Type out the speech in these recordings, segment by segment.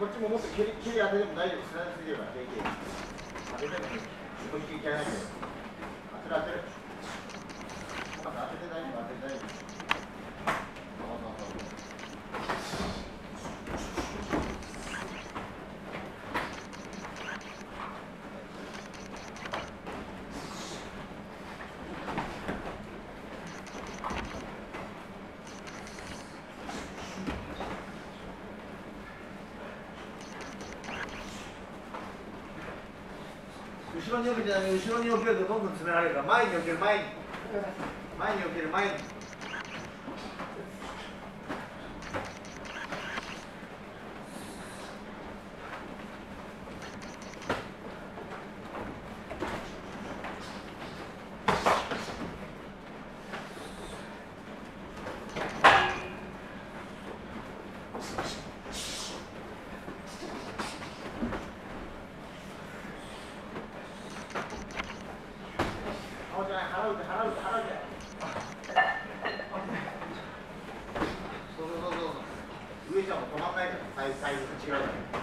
こっちももっと蹴り蹴り当てても大丈夫。スライドすぎれば平気当てても思い。っきり蹴らないけど当てる当てる当てて大丈夫当てて大丈夫そうそうそう後ろに避けてない後ろに避けるとどんどん詰められるから前に避ける前に。前に避ける前に。うて払うて払うてそうそうそう上じゃも止まんないからサイズサイズが違うから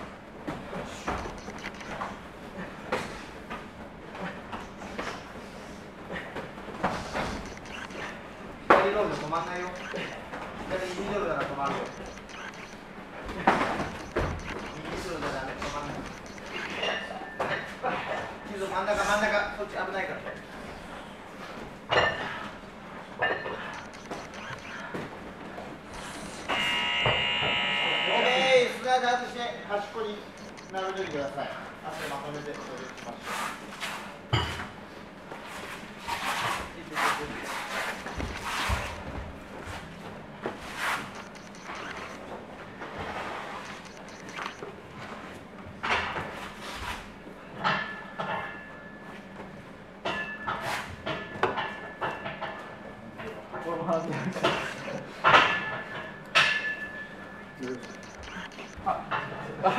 真ん中真ん中そっち危ないからケースライド外して端っこに並べてください。汗まとめてそれしましょこれも外れうまっすぐ